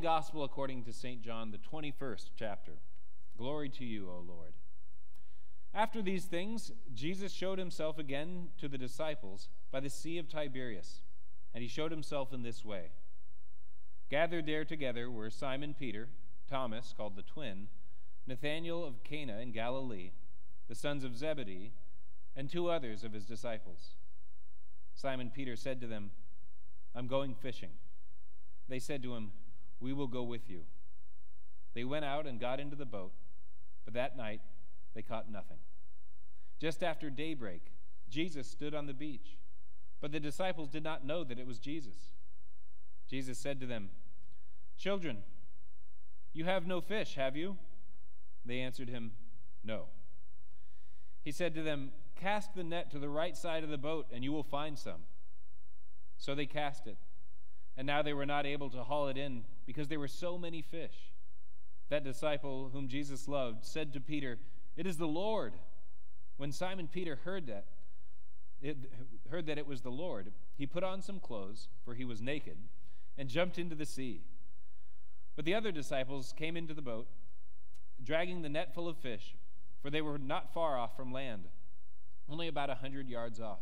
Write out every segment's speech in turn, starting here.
Gospel according to St. John, the 21st chapter. Glory to you, O Lord. After these things, Jesus showed himself again to the disciples by the Sea of Tiberias, and he showed himself in this way. Gathered there together were Simon Peter, Thomas, called the twin, Nathanael of Cana in Galilee, the sons of Zebedee, and two others of his disciples. Simon Peter said to them, I'm going fishing. They said to him, we will go with you. They went out and got into the boat, but that night they caught nothing. Just after daybreak, Jesus stood on the beach, but the disciples did not know that it was Jesus. Jesus said to them, Children, you have no fish, have you? They answered him, No. He said to them, Cast the net to the right side of the boat, and you will find some. So they cast it and now they were not able to haul it in because there were so many fish. That disciple whom Jesus loved said to Peter, It is the Lord. When Simon Peter heard that, it, heard that it was the Lord, he put on some clothes, for he was naked, and jumped into the sea. But the other disciples came into the boat, dragging the net full of fish, for they were not far off from land, only about a hundred yards off.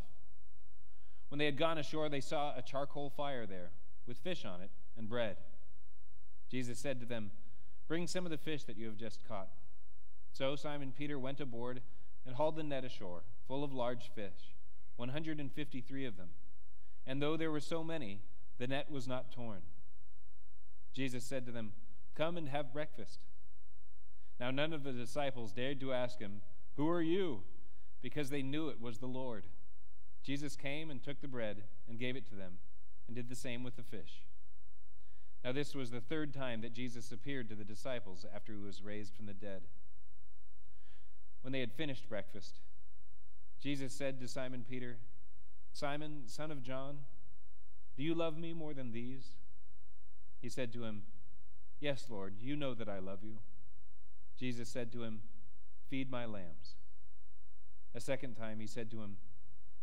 When they had gone ashore, they saw a charcoal fire there with fish on it and bread. Jesus said to them, Bring some of the fish that you have just caught. So Simon Peter went aboard and hauled the net ashore, full of large fish, 153 of them. And though there were so many, the net was not torn. Jesus said to them, Come and have breakfast. Now none of the disciples dared to ask him, Who are you? because they knew it was the Lord. Jesus came and took the bread and gave it to them and did the same with the fish. Now, this was the third time that Jesus appeared to the disciples after he was raised from the dead. When they had finished breakfast, Jesus said to Simon Peter, Simon, son of John, do you love me more than these? He said to him, Yes, Lord, you know that I love you. Jesus said to him, Feed my lambs. A second time he said to him,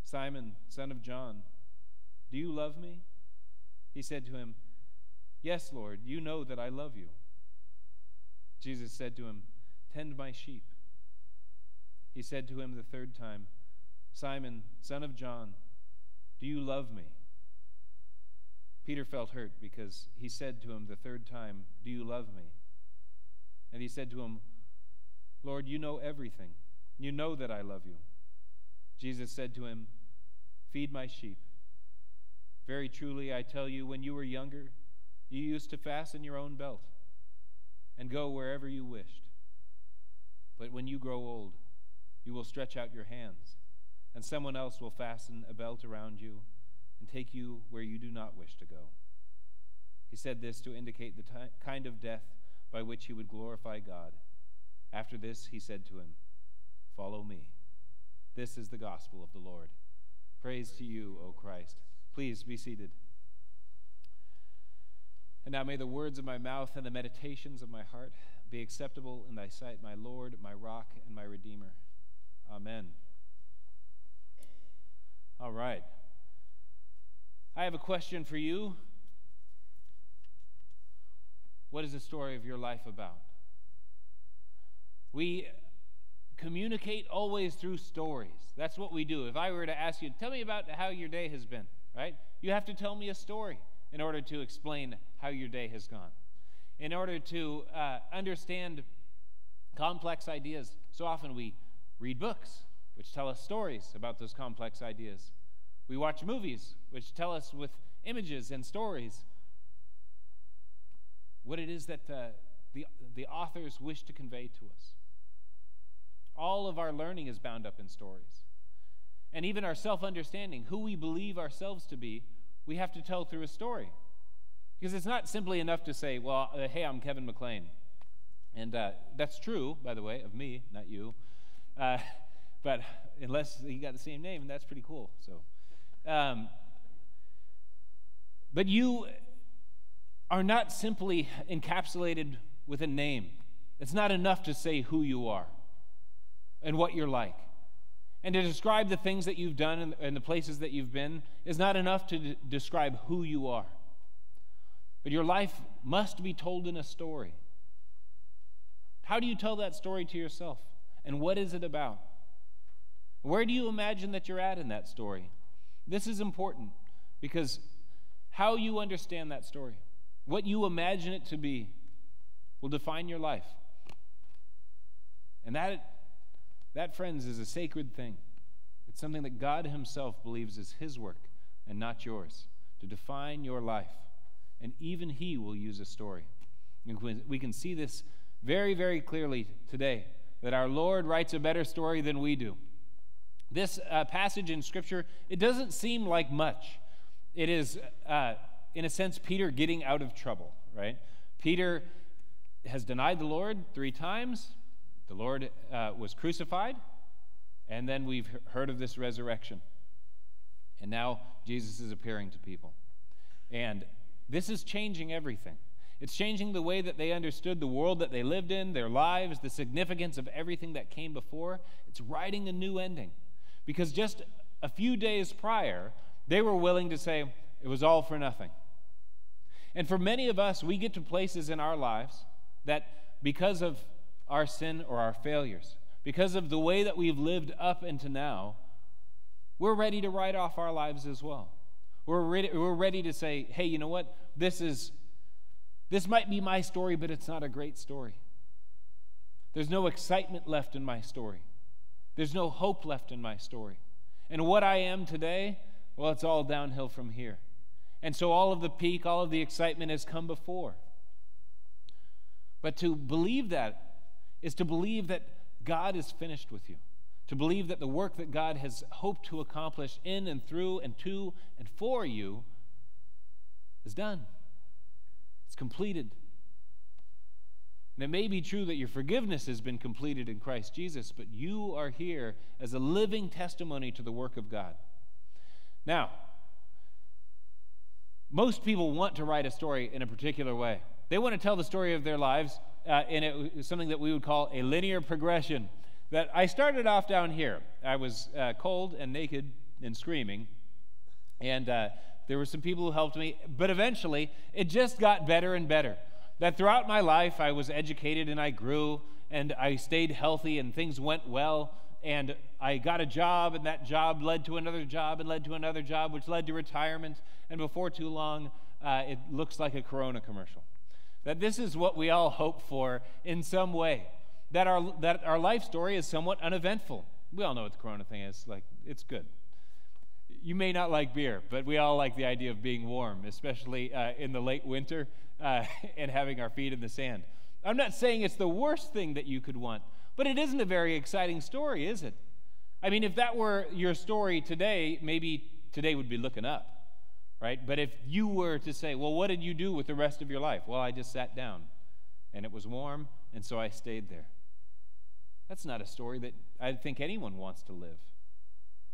Simon, son of John, do you love me? He said to him, Yes, Lord, you know that I love you. Jesus said to him, Tend my sheep. He said to him the third time, Simon, son of John, do you love me? Peter felt hurt because he said to him the third time, Do you love me? And he said to him, Lord, you know everything. You know that I love you. Jesus said to him, Feed my sheep. Very truly, I tell you, when you were younger, you used to fasten your own belt and go wherever you wished. But when you grow old, you will stretch out your hands, and someone else will fasten a belt around you and take you where you do not wish to go. He said this to indicate the t- kind of death by which he would glorify God. After this, he said to him, Follow me. This is the gospel of the Lord. Praise to you, O Christ. Please be seated. And now may the words of my mouth and the meditations of my heart be acceptable in thy sight, my Lord, my rock, and my Redeemer. Amen. All right. I have a question for you. What is the story of your life about? We communicate always through stories. That's what we do. If I were to ask you, tell me about how your day has been right? You have to tell me a story in order to explain how your day has gone. In order to uh, understand complex ideas, so often we read books which tell us stories about those complex ideas. We watch movies which tell us with images and stories what it is that uh, the, the authors wish to convey to us. All of our learning is bound up in stories and even our self understanding, who we believe ourselves to be, we have to tell through a story. Because it's not simply enough to say, well, uh, hey, I'm Kevin McClain. And uh, that's true, by the way, of me, not you. Uh, but unless you got the same name, and that's pretty cool. So, um, but you are not simply encapsulated with a name. It's not enough to say who you are and what you're like. And to describe the things that you've done and, the places that you've been is not enough to d- describe who you are. But your life must be told in a story. How do you tell that story to yourself? And what is it about? Where do you imagine that you're at in that story? This is important because how you understand that story, what you imagine it to be, will define your life. And that, that, friends, is a sacred thing. It's something that God Himself believes is His work and not yours to define your life. And even He will use a story. We can see this very, very clearly today that our Lord writes a better story than we do. This uh, passage in Scripture, it doesn't seem like much. It is, uh, in a sense, Peter getting out of trouble, right? Peter has denied the Lord three times. The Lord uh, was crucified, and then we've heard of this resurrection. And now Jesus is appearing to people. And this is changing everything. It's changing the way that they understood the world that they lived in, their lives, the significance of everything that came before. It's writing a new ending. Because just a few days prior, they were willing to say, it was all for nothing. And for many of us, we get to places in our lives that because of our sin or our failures, because of the way that we've lived up into now, we're ready to write off our lives as well. We're ready, we're ready to say, hey, you know what? This is this might be my story, but it's not a great story. There's no excitement left in my story. There's no hope left in my story. And what I am today, well, it's all downhill from here. And so all of the peak, all of the excitement has come before. But to believe that is to believe that God is finished with you. To believe that the work that God has hoped to accomplish in and through and to and for you is done. It's completed. And it may be true that your forgiveness has been completed in Christ Jesus, but you are here as a living testimony to the work of God. Now, most people want to write a story in a particular way. They want to tell the story of their lives uh, in something that we would call a linear progression. That I started off down here. I was uh, cold and naked and screaming, and uh, there were some people who helped me, but eventually it just got better and better. That throughout my life I was educated and I grew and I stayed healthy and things went well and I got a job and that job led to another job and led to another job which led to retirement and before too long uh, it looks like a Corona commercial. That this is what we all hope for in some way. That our, that our life story is somewhat uneventful. We all know what the Corona thing is. Like, it's good you may not like beer, but we all like the idea of being warm, especially uh, in the late winter uh, and having our feet in the sand. I'm not saying it's the worst thing that you could want, but it isn't a very exciting story, is it? I mean, if that were your story today, maybe today would be looking up, right? But if you were to say, well, what did you do with the rest of your life? Well, I just sat down and it was warm, and so I stayed there. That's not a story that I think anyone wants to live.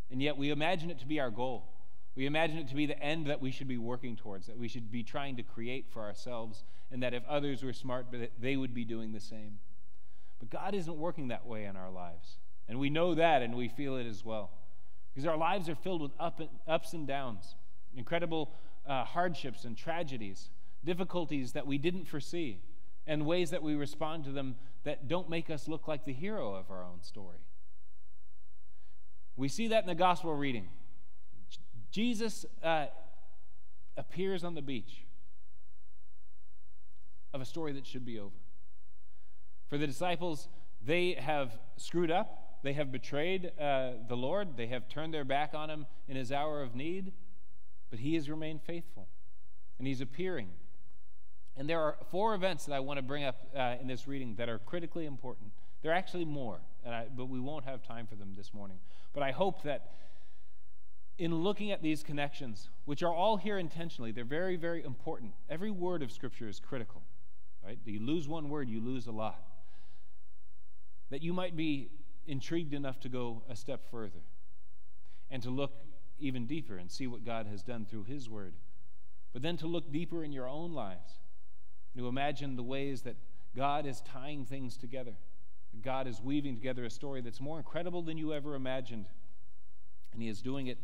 And yet we imagine it to be our goal. We imagine it to be the end that we should be working towards, that we should be trying to create for ourselves, and that if others were smart, they would be doing the same. But God isn't working that way in our lives. And we know that and we feel it as well. Because our lives are filled with up and, ups and downs, incredible uh, hardships and tragedies, difficulties that we didn't foresee, and ways that we respond to them that don't make us look like the hero of our own story. We see that in the gospel reading. Jesus uh, appears on the beach of a story that should be over. For the disciples, they have screwed up. They have betrayed uh, the Lord. They have turned their back on him in his hour of need. But he has remained faithful. And he's appearing. And there are four events that I want to bring up uh, in this reading that are critically important. There are actually more, I, but we won't have time for them this morning. But I hope that in looking at these connections, which are all here intentionally, they're very, very important. Every word of Scripture is critical, right? You lose one word, you lose a lot. That you might be intrigued enough to go a step further and to look even deeper and see what God has done through His Word. But then to look deeper in your own lives, to imagine the ways that God is tying things together God is weaving together a story that's more incredible than you ever imagined. And He is doing it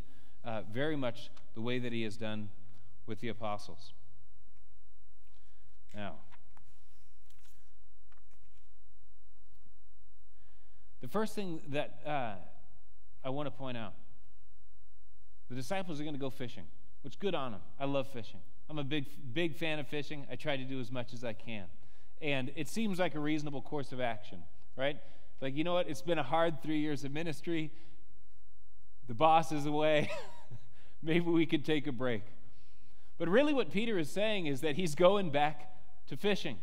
uh, very much the way that He has done with the apostles. Now, the first thing that uh, I want to point out the disciples are going to go fishing, which is good on them. I love fishing. I'm a big, big fan of fishing. I try to do as much as I can. And it seems like a reasonable course of action, right? Like, you know what? It's been a hard three years of ministry. The boss is away. Maybe we could take a break. But really, what Peter is saying is that he's going back to fishing.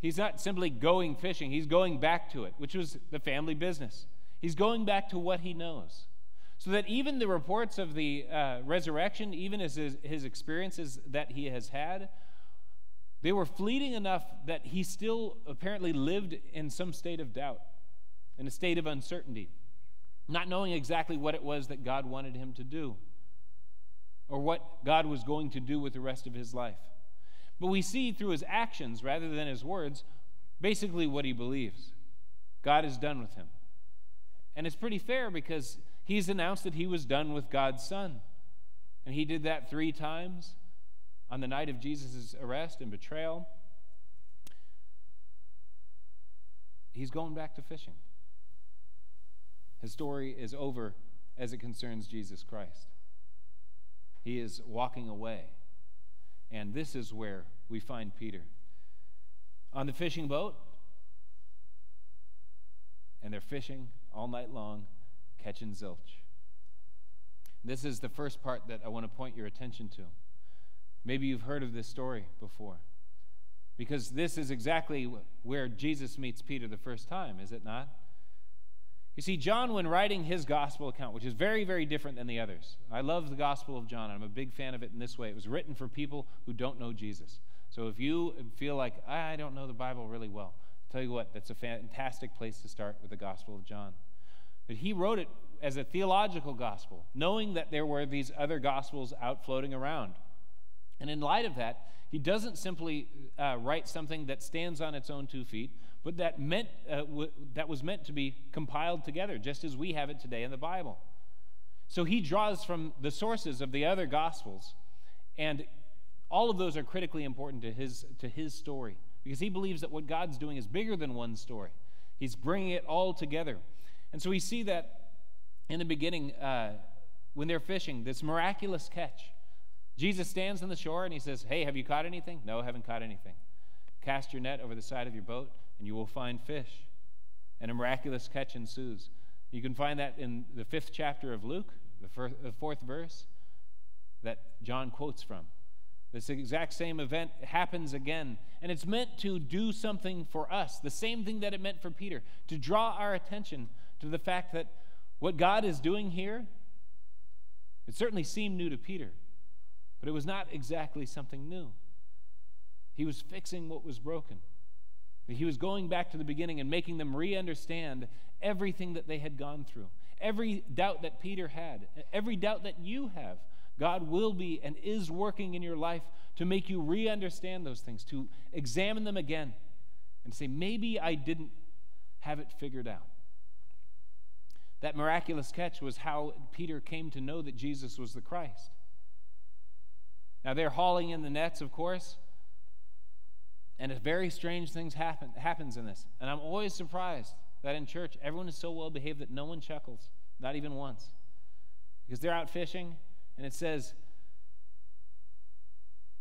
He's not simply going fishing, he's going back to it, which was the family business. He's going back to what he knows. So that even the reports of the uh, resurrection, even his, his experiences that he has had, they were fleeting enough that he still apparently lived in some state of doubt, in a state of uncertainty, not knowing exactly what it was that God wanted him to do or what God was going to do with the rest of his life. But we see through his actions rather than his words basically what he believes. God is done with him. And it's pretty fair because he's announced that he was done with God's Son. And he did that three times on the night of Jesus' arrest and betrayal. He's going back to fishing. His story is over as it concerns Jesus Christ. He is walking away. And this is where we find Peter. On the fishing boat, and they're fishing all night long, catching zilch. This is the first part that I want to point your attention to. Maybe you've heard of this story before. Because this is exactly where Jesus meets Peter the first time, is it not? You see, John, when writing his gospel account, which is very, very different than the others, I love the Gospel of John. I'm a big fan of it in this way. It was written for people who don't know Jesus. So if you feel like, I don't know the Bible really well, I'll tell you what, that's a fantastic place to start with the Gospel of John. But he wrote it as a theological gospel, knowing that there were these other gospels out floating around. And in light of that, he doesn't simply uh, write something that stands on its own two feet, but that, meant, uh, w- that was meant to be compiled together, just as we have it today in the Bible. So he draws from the sources of the other Gospels, and all of those are critically important to his, to his story because he believes that what God's doing is bigger than one story. He's bringing it all together. And so we see that in the beginning, uh, when they're fishing, this miraculous catch. Jesus stands on the shore and he says, Hey, have you caught anything? No, haven't caught anything. Cast your net over the side of your boat and you will find fish. And a miraculous catch ensues. You can find that in the fifth chapter of Luke, the, the fourth verse that John quotes from. This exact same event happens again, and it's meant to do something for us, the same thing that it meant for Peter, to draw our attention to the fact that what God is doing here, it certainly seemed new to Peter, but it was not exactly something new. He was fixing what was broken. He was going back to the beginning and making them re understand everything that they had gone through. Every doubt that Peter had, every doubt that you have, God will be and is working in your life to make you re understand those things, to examine them again and say, maybe I didn't have it figured out. That miraculous catch was how Peter came to know that Jesus was the Christ. Now they're hauling in the nets, of course. And a very strange things happen happens in this. And I'm always surprised that in church everyone is so well behaved that no one chuckles, not even once. Because they're out fishing and it says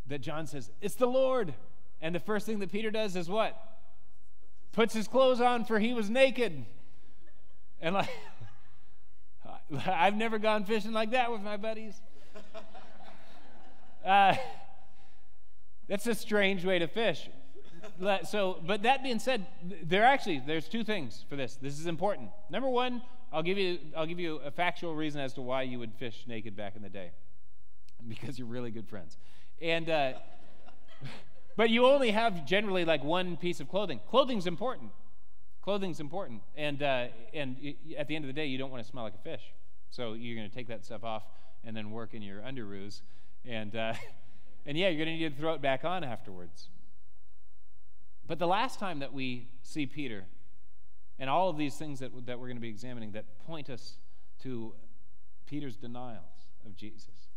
that John says, "It's the Lord." And the first thing that Peter does is what? Puts his clothes on for he was naked. And like I've never gone fishing like that with my buddies. Uh, that's a strange way to fish so, but that being said, there actually there's two things for this. This is important. Number one, I'll give you I'll give you a factual reason as to why you would fish naked back in the day, because you're really good friends, and. Uh, but you only have generally like one piece of clothing. Clothing's important. Clothing's important, and uh, and at the end of the day, you don't want to smell like a fish. So you're going to take that stuff off and then work in your underoos, and uh, and yeah, you're going to need to throw it back on afterwards. But the last time that we see Peter, and all of these things that, that we're going to be examining that point us to Peter's denials of Jesus,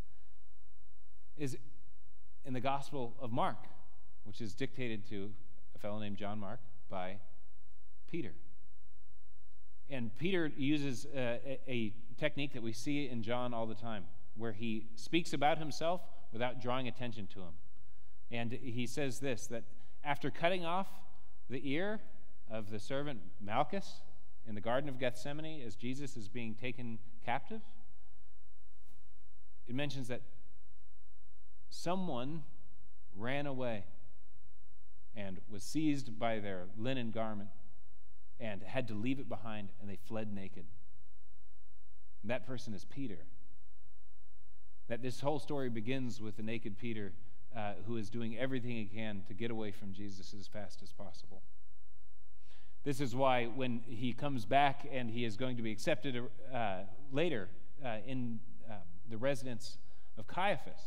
is in the Gospel of Mark, which is dictated to a fellow named John Mark by Peter. And Peter uses uh, a, a, technique that we see in John all the time, where he speaks about himself without drawing attention to him. And he says this that after cutting off the ear of the servant Malchus in the Garden of Gethsemane as Jesus is being taken captive, it mentions that someone ran away and was seized by their linen garment and had to leave it behind, and they fled naked. And that person is Peter. That this whole story begins with the naked Peter uh, who is doing everything he can to get away from Jesus as fast as possible. This is why when he comes back and he is going to be accepted uh, later uh, in uh, the residence of Caiaphas,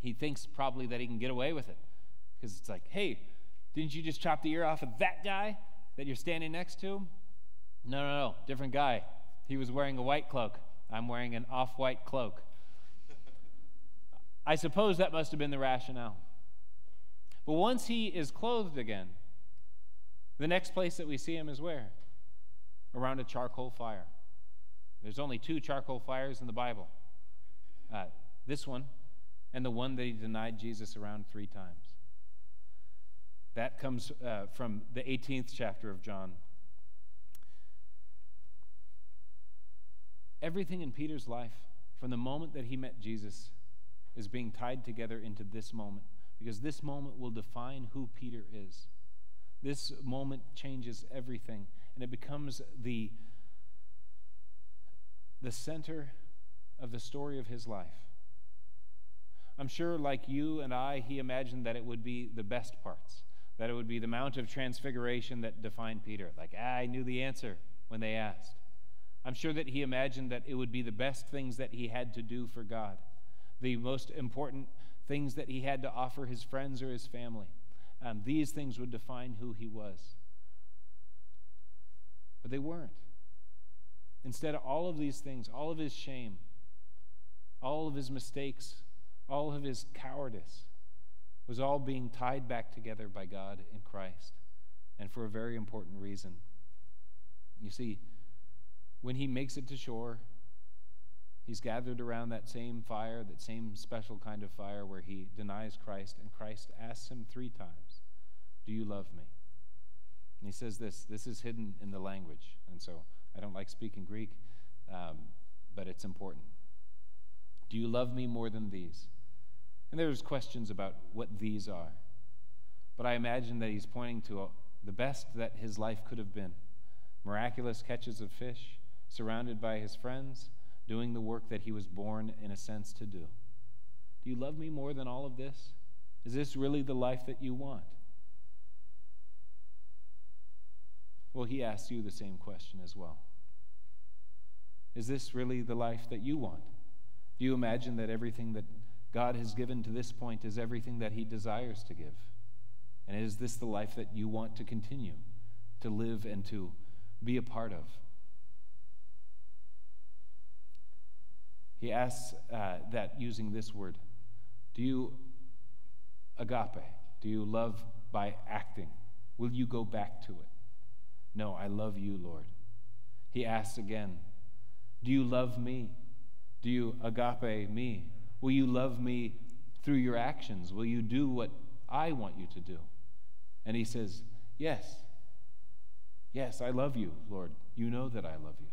he thinks probably that he can get away with it. Because it's like, hey, didn't you just chop the ear off of that guy that you're standing next to? No, no, no, different guy. He was wearing a white cloak. I'm wearing an off white cloak. I suppose that must have been the rationale. But once he is clothed again, the next place that we see him is where? Around a charcoal fire. There's only two charcoal fires in the Bible uh, this one and the one that he denied Jesus around three times. That comes uh, from the 18th chapter of John. Everything in Peter's life, from the moment that he met Jesus, is being tied together into this moment because this moment will define who Peter is. This moment changes everything, and it becomes the, the center of the story of his life. I'm sure, like you and I, he imagined that it would be the best parts, that it would be the Mount of Transfiguration that defined Peter. Like, ah, I knew the answer when they asked. I'm sure that he imagined that it would be the best things that he had to do for God, the most important things that he had to offer his friends or his family. Um, these things would define who he was. But they weren't. Instead, all of these things, all of his shame, all of his mistakes, all of his cowardice was all being tied back together by God in Christ, and for a very important reason. You see, when he makes it to shore, he's gathered around that same fire, that same special kind of fire where he denies Christ, and Christ asks him three times, Do you love me? And he says this, this is hidden in the language, and so I don't like speaking Greek, um, but it's important. Do you love me more than these? And there's questions about what these are. But I imagine that he's pointing to a, the best that his life could have been miraculous catches of fish, surrounded by his friends, doing the work that he was born, in a sense, to do. Do you love me more than all of this? Is this really the life that you want? Well, he asks you the same question as well. Is this really the life that you want? Do you imagine that everything that God has given to this point is everything that He desires to give? And is this the life that you want to continue to live and to be a part of? He asks uh, that using this word Do you agape? Do you love by acting? Will you go back to it? No, I love you, Lord. He asks again Do you love me? Do you agape me? Will you love me through your actions? Will you do what I want you to do? And he says, Yes. Yes, I love you, Lord. You know that I love you.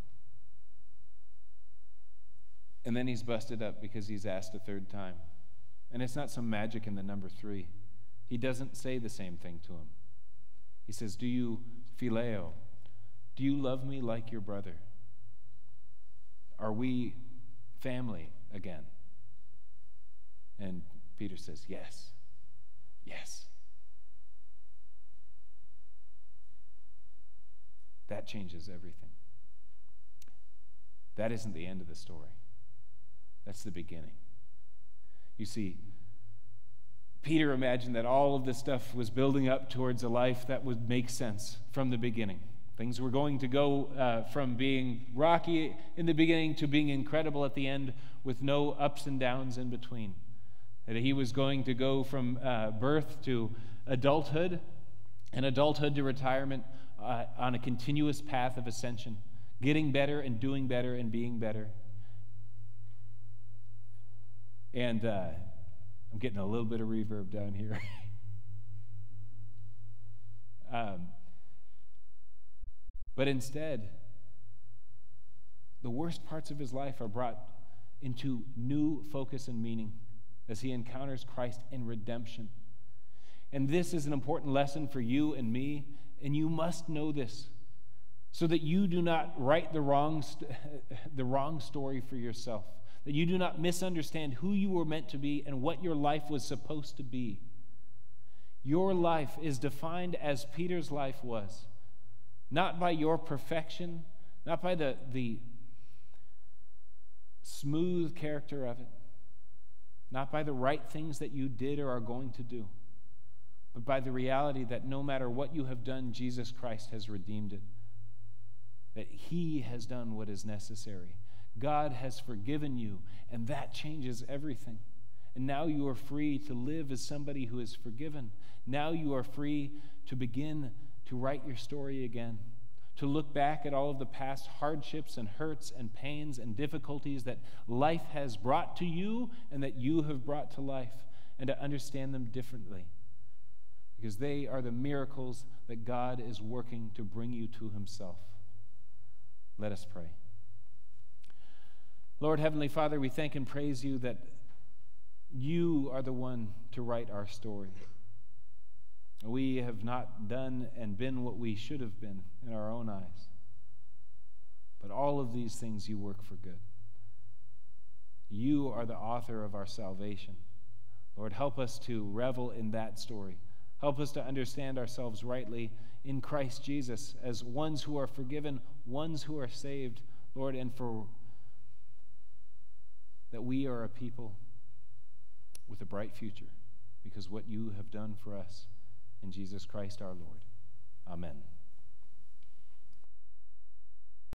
And then he's busted up because he's asked a third time. And it's not some magic in the number three. He doesn't say the same thing to him. He says, Do you, phileo, do you love me like your brother? Are we family again? And Peter says, Yes, yes. That changes everything. That isn't the end of the story, that's the beginning. You see, Peter imagined that all of this stuff was building up towards a life that would make sense from the beginning. Things were going to go uh, from being rocky in the beginning to being incredible at the end with no ups and downs in between. That he was going to go from uh, birth to adulthood and adulthood to retirement uh, on a continuous path of ascension, getting better and doing better and being better. And uh, I'm getting a little bit of reverb down here. um, but instead, the worst parts of his life are brought into new focus and meaning as he encounters Christ in redemption. And this is an important lesson for you and me, and you must know this so that you do not write the wrong, st- the wrong story for yourself, that you do not misunderstand who you were meant to be and what your life was supposed to be. Your life is defined as Peter's life was, not by your perfection, not by the, the smooth character of it, not by the right things that you did or are going to do, but by the reality that no matter what you have done, Jesus Christ has redeemed it. That He has done what is necessary. God has forgiven you, and that changes everything. And now you are free to live as somebody who is forgiven. Now you are free to begin to write your story again to look back at all of the past hardships and hurts and pains and difficulties that life has brought to you and that you have brought to life, and to understand them differently. Because they are the miracles that God is working to bring you to Himself. Let us pray. Lord Heavenly Father, we thank and praise you that you are the one to write our story. We have not done and been what we should have been in our own eyes. But all of these things you work for good. You are the author of our salvation. Lord, help us to revel in that story. Help us to understand ourselves rightly in Christ Jesus as ones who are forgiven, ones who are saved, Lord, and for that we are a people with a bright future because what you have done for us in Jesus Christ our Lord. Amen.